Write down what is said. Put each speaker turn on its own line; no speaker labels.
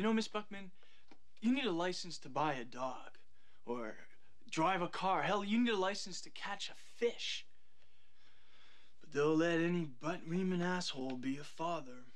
You know, Miss Buckman, you need a license to buy a dog or drive a car. Hell, you need a license to catch a fish. But they'll let any butt reaming asshole be a father.